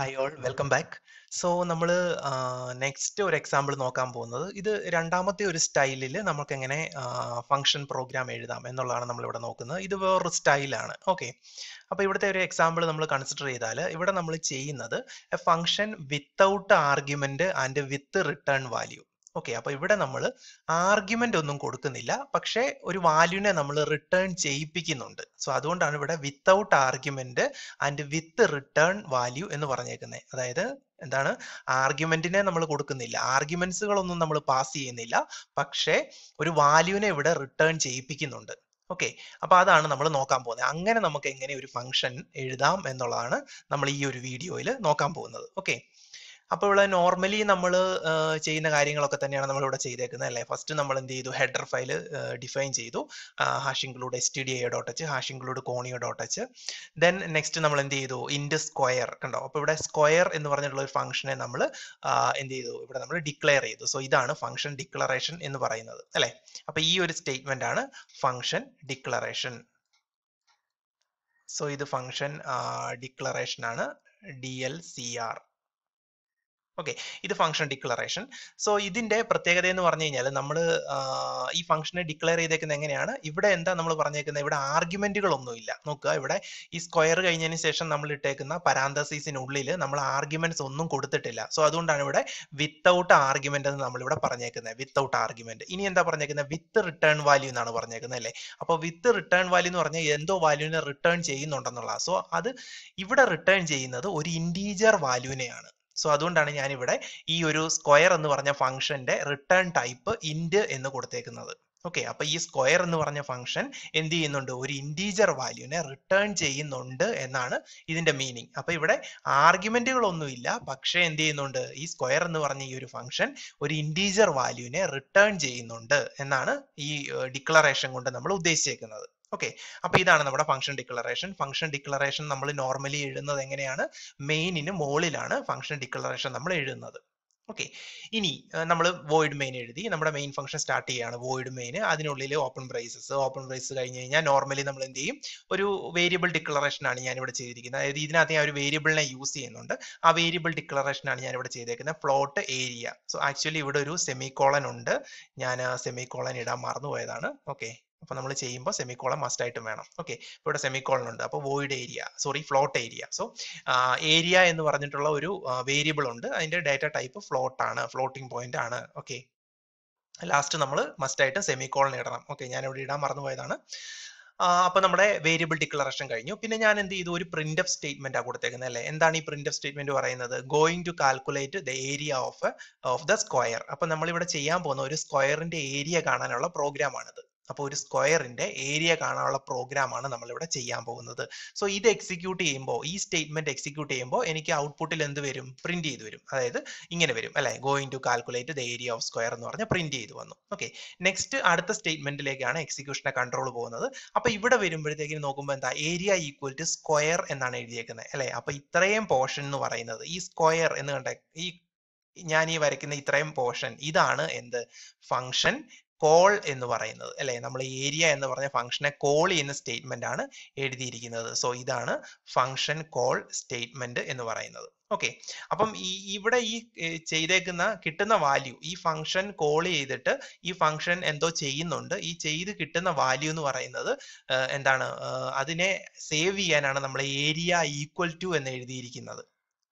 Hi all welcome back so നമ്മൾ next ഒരു example നോക്കാൻ പോകുന്നത്. ഇത് രണ്ടാമത്തെ ഒരു സ്റ്റൈലിൽ നമുക്ക് എങ്ങനെ ഫംഗ്ഷൻ പ്രോഗ്രാം എഴുതാം എന്നുള്ളതാണ് നമ്മൾ ഇവിടെ നോക്കുന്നത്. ഇത് വേറൊരു സ്റ്റൈലാണ്. ഓക്കെ അപ്പോൾ ഇവിടുത്തെ ഒരു എക്സാമ്പിൾ നമ്മൾ കൺസിഡർ ചെയ്താൽ ഇവിടെ നമ്മൾ ചെയ്യുന്നത് a function without argument and with return value okay അപ്പൊ ഇവിടെ നമ്മൾ ആർഗ്യുമെന്റ് ഒന്നും കൊടുക്കുന്നില്ല. പക്ഷേ ഒരു വാല്യൂനെ നമ്മൾ റിട്ടേൺ ചെയ്യിപ്പിക്കുന്നുണ്ട്. സോ അതുകൊണ്ടാണ് ഇവിടെ without argument and with return value എന്ന് പറഞ്ഞേക്കുന്നത് അതായത് എന്താണ്? ആർഗ്യുമെന്റിനെ നമ്മൾ കൊടുക്കുന്നില്ല. ആർഗ്യുമെന്റ്സുകളൊന്നും നമ്മൾ പാസ് ചെയ്യുന്നില്ല. പക്ഷേ ഒരു വാല്യൂനെ ഇവിടെ റിട്ടേൺ ചെയ്യിപ്പിക്കുന്നുണ്ട്. ഓക്കെ അപ്പൊ അതാണ് നമ്മൾ നോക്കാൻ പോകുന്നത്. അങ്ങനെ നമുക്ക് എങ്ങനെ ഒരു ഫംഗ്ഷൻ എഴുതാം എന്നുള്ളതാണ് നമ്മൾ ഈ ഒരു വീഡിയോയിൽ നോക്കാൻ പോകുന്നത്. ഓക്കെ അപ്പോൾ ഇവിടെ നോർമലി നമ്മൾ ചെയ്യുന്ന കാര്യങ്ങളൊക്കെ തന്നെയാണ് നമ്മൾ ഇവിടെ ചെയ്തേക്കുന്നത് അല്ലേ? ഫസ്റ്റ് നമ്മൾ എന്ത് ചെയ്തു? ഹെഡർ ഫയൽ ഡിഫൈൻ ചെയ്തു. Hash include S T D A dot H hash include conio dot H then next നമ്മൾ എന്ത് ചെയ്തു? ഇൻഡ് സ്ക്വയർ കണ്ടോ? അപ്പോൾ ഇവിടെ സ്ക്വയർ എന്ന് പറഞ്ഞിട്ടുള്ള ഒരു ഫംഗ്ഷനെ നമ്മൾ എന്ത് ചെയ്തു? ഇവിടെ നമ്മൾ ഡിക്ലെയർ ചെയ്തു. സോ ഇതാണ് ഫംഗ്ഷൻ ഡിക്ലറേഷൻ എന്ന് പറയുന്നത് അല്ലേ? അപ്പോൾ ഈ ഒരു സ്റ്റേറ്റ്മെന്റ് ആണ് ഫംഗ്ഷൻ ഡിക്ലറേഷൻ സോ ഇത് ഫംഗ്ഷൻ ഡിക്ലറേഷൻ ആണ് D L C R okay ഇത് ഫംഗ്ഷൻ ഡിക്ലറേഷൻ സോ ഇതിന്റെ പ്രത്യേകത എന്ന് പറഞ്ഞു കഴിഞ്ഞാൽ നമ്മൾ ഈ ഫംഗ്ഷനെ ഡിക്ലെയർ ചെയ്തേക്കുന്നത് എങ്ങനെയാണ്? ഇവിടെ എന്താ നമ്മൾ പറഞ്ഞേക്കുന്നത്? ഇവിടെ ആർഗ്യുമെന്റുകൾ ഒന്നുമില്ല നോക്കുക ഇവിടെ ഈ സ്ക്വയർ കഴിഞ്ഞതിന് ശേഷം നമ്മൾ ഇട്ടേക്കുന്ന പരാന്തസീസിനുള്ളിൽ നമ്മൾ ആർഗ്യുമെന്റ്സ് ഒന്നും കൊടുത്തിട്ടില്ല. സോ അതുകൊണ്ടാണ് ഇവിടെ വിത്തൗട്ട് ആർഗ്യുമെന്റ് എന്ന് നമ്മൾ ഇവിടെ പറഞ്ഞേക്കുന്നത്. വിത്തൗട്ട് ആർഗ്യുമെന്റ് ഇനി എന്താ പറഞ്ഞേക്കുന്നത്? വിത്ത് റിട്ടേൺ വാല്യൂ എന്നാണ് പറഞ്ഞേക്കുന്നത് അല്ലേ? അപ്പോൾ വിത്ത് റിട്ടേൺ വാല്യൂ എന്ന് പറഞ്ഞാൽ എന്തോ വാല്യൂവിനെ റിട്ടേൺ ചെയ്യുന്നുണ്ടെന്നുള്ള. സോ അത് ഇവിടെ റിട്ടേൺ ചെയ്യുന്നത് ഒരു ഇന്റീജർ വാല്യൂവിനെയാണ് സോ അതുകൊണ്ടാണ് ഞാനിവിടെ ഈ ഒരു സ്ക്വയർ എന്ന് പറഞ്ഞ ഫംഗ്ഷന്റെ റിട്ടേൺ ടൈപ്പ് ഇൻഡ് എന്ന് കൊടുത്തേക്കുന്നത്. ഓക്കെ അപ്പൊ ഈ സ്ക്വയർ എന്ന് പറഞ്ഞ ഫംഗ്ഷൻ എന്ത് ചെയ്യുന്നുണ്ട്? ഒരു ഇന്റീജർ വാല്യൂനെ റിട്ടേൺ ചെയ്യുന്നുണ്ട് എന്നാണ് ഇതിന്റെ മീനിങ് അപ്പൊ ഇവിടെ ആർഗ്യുമെന്റുകളൊന്നുമില്ല പക്ഷേ എന്ത് ചെയ്യുന്നുണ്ട്? ഈ സ്ക്വയർ എന്ന് പറഞ്ഞ ഈ ഒരു ഫംഗ്ഷൻ ഒരു ഇന്റീജർ വാല്യൂനെ റിട്ടേൺ ചെയ്യുന്നുണ്ട് എന്നാണ് ഈ ഡിക്ലറേഷൻ കൊണ്ട് നമ്മൾ ഉദ്ദേശിച്ചേക്കുന്നത്. ഓക്കെ അപ്പൊ ഇതാണ് നമ്മുടെ ഫംഗ്ഷൻ ഡിക്ലറേഷൻ ഫംഗ്ഷൻ ഡിക്ലറേഷൻ നമ്മൾ നോർമലി എഴുതുന്നത് എങ്ങനെയാണ്? മെയിനിന് മുകളിലാണ് ഫംഗ്ഷൻ ഡിക്ലറേഷൻ നമ്മൾ എഴുതുന്നത്. ഓക്കെ ഇനി നമ്മൾ വോയിഡ് മെയിൻ എഴുതി. നമ്മുടെ മെയിൻ ഫംഗ്ഷൻ സ്റ്റാർട്ട് ചെയ്യാണ് വോയിഡ് മെയിൻ അതിനുള്ളിൽ ഓപ്പൺ പ്രൈസസ് ഓപ്പൺ പ്രൈസ് കഴിഞ്ഞ് കഴിഞ്ഞാൽ നോർമലി നമ്മൾ എന്ത് ചെയ്യും? ഒരു വേരിയബിൾ ഡിക്ലറേഷൻ ആണ് ഞാൻ ഇവിടെ ചെയ്തിരിക്കുന്നത്. അതായത് ഇതിനകത്ത് ഞാൻ ഒരു വേരിയബിളിനെ യൂസ് ചെയ്യുന്നുണ്ട്. ആ വേരിയബിൾ ഡിക്ലറേഷൻ ആണ് ഞാൻ ഇവിടെ ചെയ്തേക്കുന്നത്. പ്ലോട്ട് ഏരിയ സോ ആക്ച്വലി ഇവിടെ ഒരു സെമി കോളൻ ഉണ്ട്. ഞാൻ സെമി കോളൻ ഇടാൻ മറന്നുപോയതാണ്. ഓക്കെ അപ്പൊ നമ്മൾ ചെയ്യുമ്പോൾ സെമിക്കോളൻ മസ്റ്റ് ആയിട്ടും വേണം. ഓക്കെ ഇവിടെ സെമിക്കോളൻ ഉണ്ട്. അപ്പോൾ void area sorry float area so area എന്ന് പറഞ്ഞിട്ടുള്ള ഒരു വേരിയബിൾ ഉണ്ട്. അതിന്റെ ഡാറ്റ ടൈപ്പ് ഫ്ലോട്ട് ആണ്. ഫ്ലോട്ടിംഗ് പോയിന്റ് ആണ്. ഓക്കെ ലാസ്റ്റ് നമ്മൾ മസ്റ്റ് ആയിട്ട് സെമിക്കോളൻ ഇടണം. ഓക്കെ ഞാൻ ഇവിടെ ഇടാൻ മറന്നുപോയതാണ്. അപ്പൊ നമ്മുടെ വേരിയബിൾ ഡിക്ലറേഷൻ കഴിഞ്ഞു. പിന്നെ ഞാൻ എന്ത് ചെയ്തു? ഒരു പ്രിന്റ് ഓഫ് സ്റ്റേറ്റ്മെന്റ് ആ കൊടുത്തേക്കുന്നത് അല്ലേ? എന്താണ് ഈ പ്രിന്റ് ഓഫ് സ്റ്റേറ്റ്മെന്റ് പറയുന്നത്? Going to calculate the area of of the square അപ്പൊ നമ്മൾ ഇവിടെ ചെയ്യാൻ പോകുന്ന ഒരു സ്ക്വയറിന്റെ ഏരിയ കാണാനുള്ള പ്രോഗ്രാം ആണിത്. അപ്പോൾ ഒരു സ്ക്വയറിന്റെ ഏരിയ കാണാനുള്ള പ്രോഗ്രാമാണ് നമ്മൾ ഇവിടെ ചെയ്യാൻ പോകുന്നത്. സോ ഇത് എക്സിക്യൂട്ട് ചെയ്യുമ്പോൾ ഈ സ്റ്റേറ്റ്മെന്റ് എക്സിക്യൂട്ട് ചെയ്യുമ്പോൾ എനിക്ക് ഔട്ട്പുട്ടിൽ എന്ത് വരും? പ്രിന്റ് ചെയ്ത് വരും. അതായത് ഇങ്ങനെ വരും അല്ലെ? Going to calculate the area of square എന്ന് പറഞ്ഞ പ്രിന്റ് ചെയ്ത് വന്നു. ഓക്കെ നെക്സ്റ്റ് അടുത്ത സ്റ്റേറ്റ്മെന്റിലേക്കാണ് എക്സിക്യൂഷനെ കൺട്രോൾ പോകുന്നത്. അപ്പോൾ ഇവിടെ വരുമ്പോഴത്തേക്കും നോക്കുമ്പോൾ എന്താ? ഏരിയ ഈക്വൽ ടു സ്ക്വയർ എന്നാണ് എഴുതിയേക്കുന്നത് അല്ലേ? അപ്പോൾ ഇത്രയും പോർഷൻ എന്ന് പറയുന്നത് ഈ സ്ക്വയർ എന്ന് കണ്ട ഈ ഞാൻ ഈ വരയ്ക്കുന്ന ഇത്രയും പോർഷൻ ഇതാണ് എന്ത്? ഫംഗ്ഷൻ കോൾ എന്ന് പറയുന്നത് അല്ലെ? നമ്മൾ ഏരിയ എന്ന് പറഞ്ഞ ഫംഗ്ഷനെ കോൾ ചെയ്യുന്ന സ്റ്റേറ്റ്മെന്റ് ആണ് എഴുതിയിരിക്കുന്നത്. സോ ഇതാണ് ഫംഗ്ഷൻ കോൾ സ്റ്റേറ്റ്മെന്റ് എന്ന് പറയുന്നത്. ഓക്കെ അപ്പം ഈ ഇവിടെ ഈ ചെയ്തേക്കുന്ന കിട്ടുന്ന വാല്യൂ ഈ ഫംഗ്ഷൻ കോൾ ചെയ്തിട്ട് ഈ ഫംഗ്ഷൻ എന്തോ ചെയ്യുന്നുണ്ട്. ഈ ചെയ്ത് കിട്ടുന്ന വാല്യൂ എന്ന് പറയുന്നത് എന്താണ്? അതിനെ സേവ് ചെയ്യാനാണ് നമ്മൾ ഏരിയ ഈക്വൽ ടു എന്ന് എഴുതിയിരിക്കുന്നത്.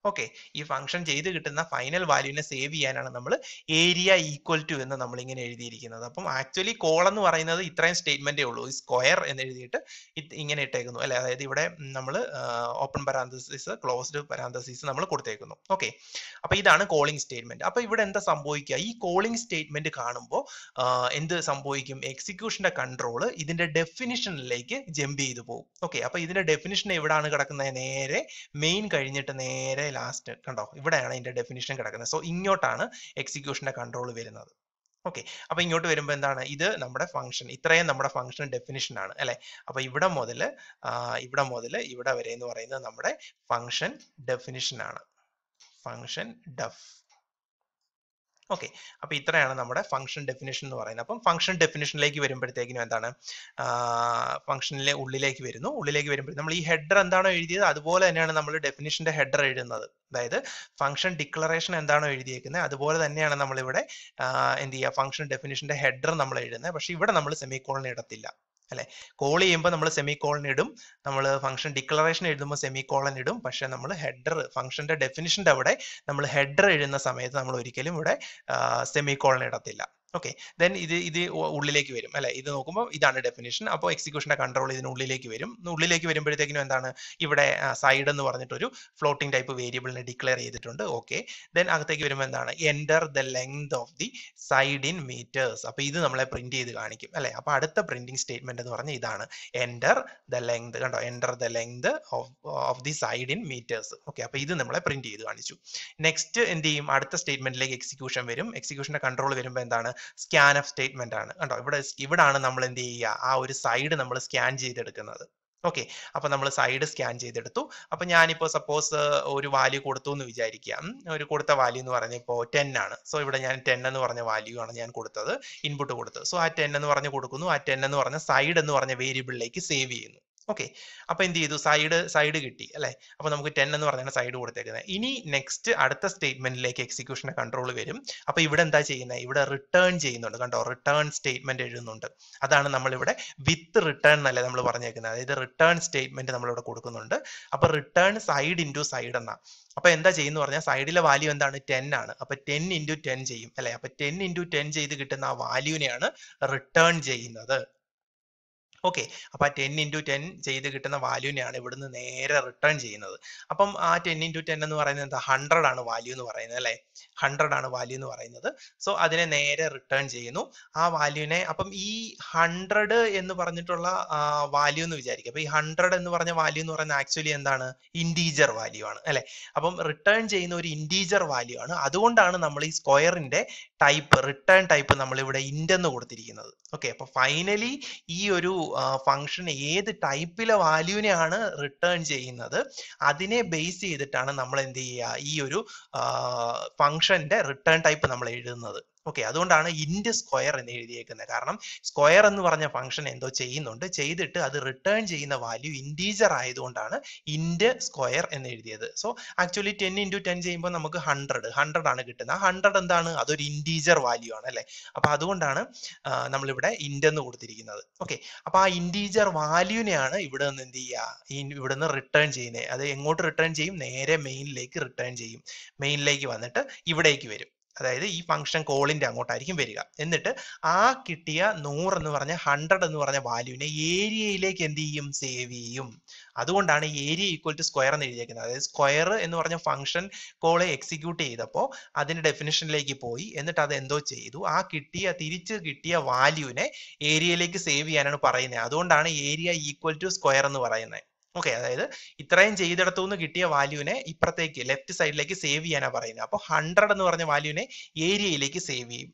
ഓക്കെ ഈ ഫംഗ്ഷൻ ചെയ്ത് കിട്ടുന്ന ഫൈനൽ വാല്യൂവിനെ സേവ് ചെയ്യാനാണ് നമ്മൾ ഏരിയ ഈക്വൽ ടു എന്ന് നമ്മൾ ഇങ്ങനെ എഴുതിയിരിക്കുന്നത്. അപ്പം ആക്ച്വലി കോൾ എന്ന് പറയുന്നത് ഇത്രയും സ്റ്റേറ്റ്മെന്റേ ഉള്ളൂ. സ്ക്വയർ എന്ന് എഴുതിയിട്ട് ഇങ്ങനെ ഇട്ടേക്കുന്നു. അല്ലെ? അതായത് ഇവിടെ നമ്മൾ ഓപ്പൺ പരാന്തസിസ് ക്ലോസ്ഡ് പരാന്തസിസ് നമ്മൾ കൊടുത്തേക്കുന്നു. ഓക്കെ അപ്പൊ ഇതാണ് കോളിംഗ് സ്റ്റേറ്റ്മെന്റ് അപ്പൊ ഇവിടെ എന്താ സംഭവിക്കുക? ഈ കോളിംഗ് സ്റ്റേറ്റ്മെന്റ് കാണുമ്പോൾ എന്ത് സംഭവിക്കും? എക്സിക്യൂഷന്റെ കൺട്രോൾ ഇതിന്റെ ഡെഫിനിഷനിലേക്ക് ജമ്പ് ചെയ്തു പോകും. ഓക്കെ അപ്പൊ ഇതിന്റെ ഡെഫിനിഷൻ എവിടെയാണ് കിടക്കുന്നത്? നേരെ മെയിൻ കഴിഞ്ഞിട്ട് നേരെ ലാസ്റ്റ് കണ്ടോ? ഇവിടെയാണ് ഇതിന്റെ ഡെഫിനിഷൻ കിടക്കുന്നത്. സോ ഇങ്ങോട്ടാണ് എക്സിക്യൂഷന്റെ കൺട്രോൾ വരുന്നത്. ഓക്കെ അപ്പൊ ഇങ്ങോട്ട് വരുമ്പോൾ എന്താണ്? ഇത് നമ്മുടെ ഫംഗ്ഷൻ ഇത്രയും നമ്മുടെ ഫംഗ്ഷൻ ഡെഫിനിഷൻ ആണ് അല്ലെ? അപ്പൊ ഇവിടെ മുതൽ ഇവിടെ മുതൽ ഇവിടെ വരെ എന്ന് പറയുന്നത് നമ്മുടെ ഫംഗ്ഷൻ ഡെഫിനിഷൻ ആണ്. ഫംഗ്ഷൻ ഡെഫ് ഓക്കെ അപ്പൊ ഇത്രയാണ് നമ്മുടെ ഫംഗ്ഷൻ ഡെഫിനേഷൻ എന്ന് പറയുന്നത്. അപ്പം ഫംഗ്ഷൻ ഡെഫിനേഷനിലേക്ക് വരുമ്പോഴത്തേക്കിനും എന്താണ്? ഫംഗ്ഷനിലെ ഉള്ളിലേക്ക് വരുന്നു. ഉള്ളിലേക്ക് വരുമ്പോൾ നമ്മൾ ഈ ഹെഡർ എന്താണോ എഴുതിയത്? അതുപോലെ തന്നെയാണ് നമ്മൾ ഡെഫിനേഷന്റെ ഹെഡർ എഴുതുന്നത്. അതായത് ഫംഗ്ഷൻ ഡിക്ലറേഷൻ എന്താണോ എഴുതിയേക്കുന്നത്? അതുപോലെ തന്നെയാണ് നമ്മൾ ഇവിടെ എന്ത് ചെയ്യുക? ഫംഗ്ഷൻ ഡെഫിനേഷന്റെ ഹെഡർ നമ്മൾ എഴുതുന്നത്. പക്ഷെ ഇവിടെ നമ്മൾ സെമിക്കോളിന് ഇടത്തില്ല. അല്ലെ? കോൾ ചെയ്യുമ്പോൾ നമ്മൾ സെമി കോളൻ ഇടും. നമ്മൾ ഫംഗ്ഷൻ ഡിക്ലറേഷൻ എഴുതുമ്പോൾ സെമി കോളൻ ഇടും. പക്ഷെ നമ്മൾ ഹെഡർ ഫംഗ്ഷന്റെ ഡെഫിനിഷന്റെ അവിടെ നമ്മൾ ഹെഡർ എഴുതുന്ന സമയത്ത് നമ്മൾ ഒരിക്കലും ഇവിടെ സെമി കോളൻ ഇടത്തില്ല. ഓക്കെ ദെൻ ഇത് ഇത് ഉള്ളിലേക്ക് വരും അല്ലെ? ഇത് നോക്കുമ്പോൾ ഇതാണ് ഡെഫിനേഷൻ അപ്പോൾ എക്സിക്യൂഷന്റെ കൺട്രോൾ ഇതിനുള്ളിലേക്ക് വരും. ഉള്ളിലേക്ക് വരുമ്പോഴത്തേക്കിനും എന്താണ്? ഇവിടെ സൈഡ് എന്ന് പറഞ്ഞിട്ടൊരു ഫ്ലോട്ടിംഗ് ടൈപ്പ് വേരിയബിളിനെ ഡിക്ലെയർ ചെയ്തിട്ടുണ്ട്. ഓക്കെ ദെൻ അകത്തേക്ക് വരുമ്പോൾ എന്താണ്? Enter the length of the side in metres അപ്പോൾ ഇത് നമ്മളെ പ്രിന്റ് ചെയ്ത് കാണിക്കും അല്ലെ? അപ്പോൾ അടുത്ത പ്രിന്റിംഗ് സ്റ്റേറ്റ്മെന്റ് എന്ന് പറഞ്ഞാൽ ഇതാണ്. എന്റർ ദ ലെങ്ത് കണ്ടോ? Enter the length of the side in metres okay അപ്പോൾ ഇത് നമ്മളെ പ്രിന്റ് ചെയ്ത് കാണിച്ചു. നെക്സ്റ്റ് എന്ത് ചെയ്യും? അടുത്ത സ്റ്റേറ്റ്മെന്റിലേക്ക് എക്സിക്യൂഷൻ വരും. എക്സിക്യൂഷന്റെ കൺട്രോൾ വരുമ്പോൾ എന്താണ്? സ്കാൻ ഓഫ് സ്റ്റേറ്റ്മെന്റ് ആണ്. കണ്ടോ? ഇവിടെ ഇവിടാണ് നമ്മൾ എന്ത് ചെയ്യുക? ആ ഒരു സൈഡ് നമ്മൾ സ്കാൻ ചെയ്തെടുക്കുന്നത്. ഓക്കെ അപ്പൊ നമ്മൾ സൈഡ് സ്കാൻ ചെയ്തെടുത്തു. അപ്പൊ ഞാനിപ്പോ സപ്പോസ് ഒരു വാല്യൂ കൊടുത്തു എന്ന് വിചാരിക്കാം ഒരു കൊടുത്ത വാല്യൂ എന്ന് പറഞ്ഞ ഇപ്പോൾ ടെൻ ആണ്. സോ ഇവിടെ ഞാൻ ടെൻ എന്ന് പറഞ്ഞ വാല്യൂ ആണ് ഞാൻ കൊടുത്തത് ഇൻപുട്ട് കൊടുത്തത്. സോ ആ ടെൻ എന്ന് പറഞ്ഞ് കൊടുക്കുന്നു. ആ ടെൻ എന്ന് പറഞ്ഞ സൈഡ് എന്ന് പറഞ്ഞ വേരിയബിളിലേക്ക് സേവ് ചെയ്യുന്നു. ഓക്കെ അപ്പൊ എന്ത് ചെയ്തു? സൈഡ് സൈഡ് കിട്ടി അല്ലെ? അപ്പൊ നമുക്ക് ടെൻ എന്ന് പറഞ്ഞാണ് സൈഡ് കൊടുത്തേക്കുന്നത്. ഇനി നെക്സ്റ്റ് അടുത്ത സ്റ്റേറ്റ്മെന്റിലേക്ക് എക്സിക്യൂഷന്റെ കൺട്രോൾ വരും. അപ്പൊ ഇവിടെ എന്താ ചെയ്യുന്നത് ഇവിടെ റിട്ടേൺ ചെയ്യുന്നുണ്ട്. കണ്ടോ? റിട്ടേൺ സ്റ്റേറ്റ്മെന്റ് എഴുതുന്നുണ്ട്. അതാണ് നമ്മൾ ഇവിടെ വിത്ത് റിട്ടേൺ എന്നല്ലേ നമ്മൾ പറഞ്ഞേക്കുന്നത്. അതായത് റിട്ടേൺ സ്റ്റേറ്റ്മെന്റ് നമ്മൾ ഇവിടെ കൊടുക്കുന്നുണ്ട്. അപ്പൊ റിട്ടേൺ സൈഡ് ഇന്റു സൈഡ് എന്നാ. അപ്പൊ എന്താ ചെയ്യുന്ന പറഞ്ഞാൽ സൈഡിലെ വാല്യൂ എന്താണ്? ടെൻ ആണ്. അപ്പൊ ടെൻ ഇന്റു ടെൻ ചെയ്യും അല്ലെ? അപ്പൊ ടെൻ ഇന്റു ടെൻ ചെയ്ത് കിട്ടുന്ന ആ വാല്യൂവിനെയാണ് റിട്ടേൺ ചെയ്യുന്നത്. ഓക്കെ അപ്പൊ ആ ടെൻ ഇന്റു ടെൻ ചെയ്ത് കിട്ടുന്ന വാല്യൂവിനെയാണ് ഇവിടുന്ന് നേരെ റിട്ടേൺ ചെയ്യുന്നത്. അപ്പം ആ ടെൻ ഇന്റു ടെൻ എന്ന് പറയുന്നത് എന്താ? ഹൺഡ്രഡ് ആണ് വാല്യൂ എന്ന് പറയുന്നത് അല്ലെ? ഹൺഡ്രഡ് ആണ് വാല്യൂ എന്ന് പറയുന്നത്. സോ അതിനെ നേരെ റിട്ടേൺ ചെയ്യുന്നു. ആ വാല്യൂവിനെ അപ്പം ഈ ഹൺഡ്രഡ് എന്ന് പറഞ്ഞിട്ടുള്ള വാല്യൂ എന്ന് വിചാരിക്കുക. അപ്പൊ ഈ ഹൺഡ്രഡ് എന്ന് പറഞ്ഞ വാല്യൂ എന്ന് പറയുന്നത് ആക്ച്വലി എന്താണ്? ഇൻഡീജർ വാല്യൂ ആണ് അല്ലെ? അപ്പം റിട്ടേൺ ചെയ്യുന്ന ഒരു ഇൻഡീജർ വാല്യൂ ആണ്. അതുകൊണ്ടാണ് നമ്മൾ ഈ സ്ക്വയറിന്റെ ടൈപ്പ് റിട്ടേൺ ടൈപ്പ് നമ്മൾ ഇവിടെ ഇൻഡ് എന്ന് കൊടുത്തിരിക്കുന്നത്. ഓക്കെ അപ്പൊ ഫൈനലി ഈ ഒരു ഫംഗ്ഷൻ ഏത് ടൈപ്പിലെ വാല്യൂവിനെയാണ് റിട്ടേൺ ചെയ്യുന്നത് അതിനെ ബേസ് ചെയ്തിട്ടാണ് നമ്മൾ എന്ത് ചെയ്യുക? ഈ ഒരു ഫംഗ്ഷന്റെ റിട്ടേൺ ടൈപ്പ് നമ്മൾ എഴുതുന്നത്. ഓക്കെ അതുകൊണ്ടാണ് ഇൻഡ് സ്ക്വയർ എന്ന് എഴുതിയേക്കുന്നത്. കാരണം സ്ക്വയർ എന്ന് പറഞ്ഞ ഫംഗ്ഷൻ എന്തോ ചെയ്യുന്നുണ്ട്. ചെയ്തിട്ട് അത് റിട്ടേൺ ചെയ്യുന്ന വാല്യൂ ഇന്റീജർ ആയതുകൊണ്ടാണ് ഇൻഡ് സ്ക്വയർ എന്ന് എഴുതിയത്. So actually ten into ten ചെയ്യുമ്പോൾ നമുക്ക് ഹൺഡ്രഡ് ഹൺഡ്രഡ് ആണ് കിട്ടുന്നത്. ആ ഹൺഡ്രഡ് എന്താണ്? അതൊരു ഇന്റീജർ വാല്യൂ ആണ് അല്ലേ? അപ്പൊ അതുകൊണ്ടാണ് നമ്മളിവിടെ ഇൻഡ് എന്ന് കൊടുത്തിരിക്കുന്നത്. ഓക്കെ അപ്പൊ ആ ഇന്റീജർ വാല്യൂനെയാണ് ഇവിടെ നിന്ന് എന്ത് ചെയ്യുക? ഇവിടെ നിന്ന് റിട്ടേൺ ചെയ്യുന്നത്. അത് എങ്ങോട്ട് റിട്ടേൺ ചെയ്യും? നേരെ മെയിനിലേക്ക് റിട്ടേൺ ചെയ്യും. മെയിനിലേക്ക് വന്നിട്ട് ഇവിടേക്ക് വരും. അതായത് ഈ ഫംഗ്ഷൻ കോളിന്റെ അങ്ങോട്ടായിരിക്കും വരിക. എന്നിട്ട് ആ കിട്ടിയ നൂറ് എന്ന് പറഞ്ഞ ഹൺഡ്രഡ് എന്ന് പറഞ്ഞ വാല്യൂവിനെ ഏരിയയിലേക്ക് എന്ത് ചെയ്യും? സേവ് ചെയ്യും. അതുകൊണ്ടാണ് ഏരിയ ഈക്വൽ ടു സ്ക്വയർ എന്ന് എഴുതിയിരിക്കുന്നത് അതായത് സ്ക്വയർ എന്ന് പറഞ്ഞ ഫംഗ്ഷൻ കോളെ എക്സിക്യൂട്ട് ചെയ്തപ്പോൾ അതിന്റെ ഡെഫിനിഷനിലേക്ക് പോയി. എന്നിട്ട് അത് എന്തോ ചെയ്തു? ആ കിട്ടിയ തിരിച്ച് കിട്ടിയ വാല്യൂവിനെ ഏരിയയിലേക്ക് സേവ് ചെയ്യാനാണ് പറയുന്നത്. അതുകൊണ്ടാണ് ഏരിയ ഈക്വൽ ടു സ്ക്വയർ എന്ന് പറയുന്നത്. ഓക്കെ അതായത് ഇത്രയും ചെയ്തെടുത്തു നിന്ന് കിട്ടിയ വാല്യൂനെ ഇപ്പുറത്തേക്ക് ലെഫ്റ്റ് സൈഡിലേക്ക് സേവ് ചെയ്യാനാണ് പറയുന്നത് അപ്പോൾ ഹൺഡ്രഡ് എന്ന് പറഞ്ഞ വാല്യൂവിനെ ഏരിയയിലേക്ക് സേവ് ചെയ്യും.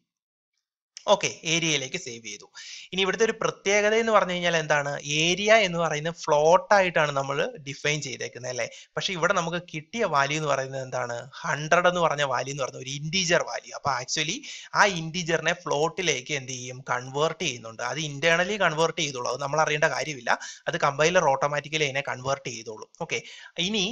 ഓക്കെ ഏരിയയിലേക്ക് സേവ് ചെയ്തു. ഇനി ഇവിടുത്തെ ഒരു പ്രത്യേകത എന്ന് പറഞ്ഞു കഴിഞ്ഞാൽ എന്താണ്? ഏരിയ എന്ന് പറയുന്നത് ഫ്ലോട്ട് ആയിട്ടാണ് നമ്മൾ ഡിഫൈൻ ചെയ്തേക്കുന്നത് അല്ലേ? പക്ഷെ ഇവിടെ നമുക്ക് കിട്ടിയ വാല്യൂ എന്ന് പറയുന്നത് എന്താണ്? ഹൺഡ്രഡ് എന്ന് പറഞ്ഞ വാല്യൂ എന്ന് പറഞ്ഞ ഒരു ഇന്റീജർ വാല്യൂ അപ്പൊ ആക്ച്വലി ആ ഇന്റീജറിനെ ഫ്ലോട്ടിലേക്ക് എന്ത് ചെയ്യും? കൺവേർട്ട് ചെയ്യുന്നുണ്ട്. അത് ഇന്റേണലി കൺവേർട്ട് ചെയ്തോളൂ. അത് നമ്മൾ അറിയേണ്ട കാര്യമില്ല. അത് കമ്പൈലർ ഓട്ടോമാറ്റിക്കലി അതിനെ കൺവേർട്ട് ചെയ്തോളൂ. ഓക്കെ ഇനി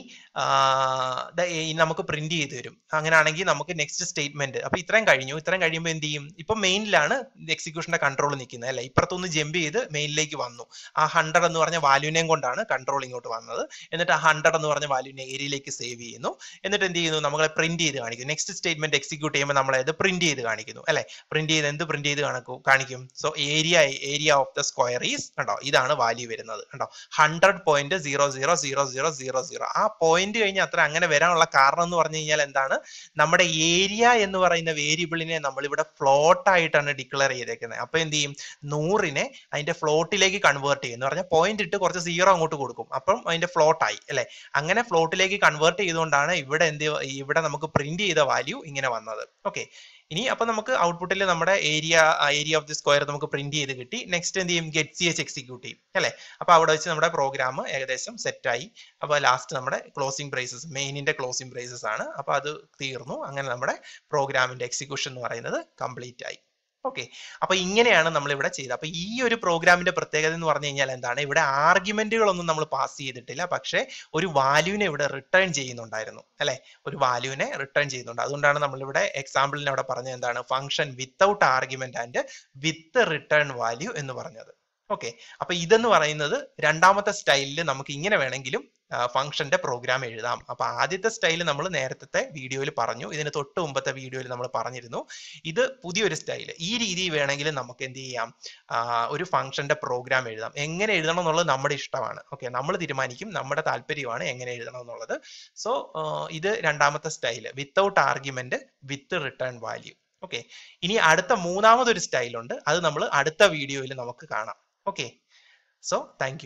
നമുക്ക് പ്രിന്റ് ചെയ്ത് തരും. അങ്ങനെയാണെങ്കിൽ നമുക്ക് നെക്സ്റ്റ് സ്റ്റേറ്റ്മെന്റ് അപ്പൊ ഇത്രയും കഴിഞ്ഞു. ഇത്രയും കഴിയുമ്പോൾ എന്ത് ചെയ്യും? ഇപ്പൊ മെയിനിലാണ് എക്സിക്യൂഷന്റെ കൺട്രോൾ നിൽക്കുന്നത്. അല്ലെ? ഇപ്പുറത്തൊന്ന് ജമ്പ് ചെയ്ത് മെയിനിലേക്ക് വന്നു. ആ ഹൺഡ്രഡ് എന്ന് പറഞ്ഞ വാല്യൂനെയും കൊണ്ടാണ് കൺട്രോൾ ഇങ്ങോട്ട് വന്നത്. എന്നിട്ട് ആ ഹൺഡ്രഡ് എന്ന് പറഞ്ഞ വാല്യൂനെ ഏരിയയിലേക്ക് സേവ് ചെയ്യുന്നു. എന്നിട്ട് എന്ത് ചെയ്യുന്നു? നമ്മളെ പ്രിന്റ് ചെയ്ത് കാണിക്കും നെക്സ്റ്റ് സ്റ്റേറ്റ്മെന്റ് എക്സിക്യൂട്ട് ചെയ്യുമ്പോൾ നമ്മളെ അത് പ്രിന്റ് ചെയ്ത് കാണിക്കുന്നു. അല്ലെ? പ്രിന്റ് ചെയ്ത് എന്ത് പ്രിന്റ് ചെയ്ത് കാണിക്കും കാണിക്കും? So area area of the square is കണ്ടോ? ഇതാണ് വാല്യൂ വരുന്നത്. കണ്ടോ? Hundred point zero zero zero zero zero zero ആ പോയിന്റ് കഴിഞ്ഞ് അത്ര അങ്ങനെ വരാനുള്ള കാരണം എന്ന് പറഞ്ഞു കഴിഞ്ഞാൽ എന്താണ്? നമ്മുടെ ഏരിയ എന്ന് പറയുന്ന വേരിയബിളിനെ നമ്മൾ ഇവിടെ ഫ്ലോട്ട് ആയിട്ടാണ് ഇങ്ങനെ ഡിക്ലെയർ ചെയ്തേക്കുന്നത് അപ്പൊ എന്ത് ചെയ്യും? നൂറിനെ അതിന്റെ ഫ്ലോട്ടിലേക്ക് കൺവേർട്ട് ചെയ്യും. എന്ന് പറഞ്ഞാൽ പോയിന്റ് ഇട്ട് കുറച്ച് സീറോ അങ്ങോട്ട് കൊടുക്കും. അപ്പം അതിന്റെ ഫ്ലോട്ട് ആയി അല്ലെ? അങ്ങനെ ഫ്ലോട്ടിലേക്ക് കൺവേർട്ട് ചെയ്തുകൊണ്ടാണ് ഇവിടെ എന്ത് ഇവിടെ നമുക്ക് പ്രിന്റ് ചെയ്ത വാല്യൂ ഇങ്ങനെ വന്നത്. ഓക്കെ ഇനി അപ്പൊ നമുക്ക് ഔട്ട്പുട്ടിൽ നമ്മുടെ area area of the square നമുക്ക് പ്രിന്റ് ചെയ്ത് കിട്ടി. നെക്സ്റ്റ് എന്ത് ചെയ്യും? ഗെറ്റ് സി എച്ച് എക്സിക്യൂട്ട് ചെയ്യും അല്ലെ? അപ്പൊ അവിടെ വെച്ച് നമ്മുടെ പ്രോഗ്രാം ഏകദേശം സെറ്റായി അപ്പൊ ലാസ്റ്റ് നമ്മുടെ ക്ലോസിംഗ് പ്രൈസസ് മെയിനിന്റെ ക്ലോസിംഗ് പ്രൈസസ് ആണ്. അപ്പൊ അത് തീർന്നു. അങ്ങനെ നമ്മുടെ പ്രോഗ്രാമിന്റെ എക്സിക്യൂഷൻ എന്ന് പറയുന്നത് കംപ്ലീറ്റ് ആയി. ഓക്കെ. അപ്പൊ ഇങ്ങനെയാണ് നമ്മൾ ഇവിടെ ചെയ്തത്. അപ്പൊ ഈ ഒരു പ്രോഗ്രാമിന്റെ പ്രത്യേകത എന്ന് പറഞ്ഞു കഴിഞ്ഞാൽ എന്താണ്? ഇവിടെ ആർഗ്യുമെന്റുകളൊന്നും നമ്മൾ പാസ് ചെയ്തിട്ടില്ല. പക്ഷേ ഒരു വാല്യൂവിനെ ഇവിടെ റിട്ടേൺ ചെയ്യുന്നുണ്ടായിരുന്നു. അല്ലെ? ഒരു വാല്യൂവിനെ റിട്ടേൺ ചെയ്യുന്നുണ്ട്. അതുകൊണ്ടാണ് നമ്മൾ ഇവിടെ എക്സാമ്പിളിന് അവിടെ പറഞ്ഞത് എന്താണ്? Function without argument and with return value എന്ന് പറഞ്ഞത്. ഓക്കെ. അപ്പൊ ഇതെന്ന് പറയുന്നത് രണ്ടാമത്തെ സ്റ്റൈലിൽ നമുക്ക് ഇങ്ങനെ വേണമെങ്കിലും ഫംഗ്ഷന്റെ പ്രോഗ്രാം എഴുതാം. അപ്പൊ ആദ്യത്തെ സ്റ്റൈൽ നമ്മൾ നേരത്തെ വീഡിയോയിൽ പറഞ്ഞു. ഇതിന് തൊട്ട് മുമ്പത്തെ വീഡിയോയിൽ നമ്മൾ പറഞ്ഞിരുന്നു. ഇത് പുതിയൊരു സ്റ്റൈൽ ഈ രീതി വേണമെങ്കിൽ നമുക്ക് എന്ത് ചെയ്യാം? ഒരു ഫംഗ്ഷന്റെ പ്രോഗ്രാം എഴുതാം. എങ്ങനെ എഴുതണം എന്നുള്ളത് നമ്മുടെ ഇഷ്ടമാണ്. ഓക്കെ നമ്മൾ തീരുമാനിക്കും. നമ്മുടെ താല്പര്യമാണ് എങ്ങനെ എഴുതണം എന്നുള്ളത്. സോ ഇത് രണ്ടാമത്തെ style without argument with return value okay ഇനി അടുത്ത മൂന്നാമതൊരു സ്റ്റൈലുണ്ട് അത് നമ്മൾ അടുത്ത വീഡിയോയിൽ നമുക്ക് കാണാം. Okay so thank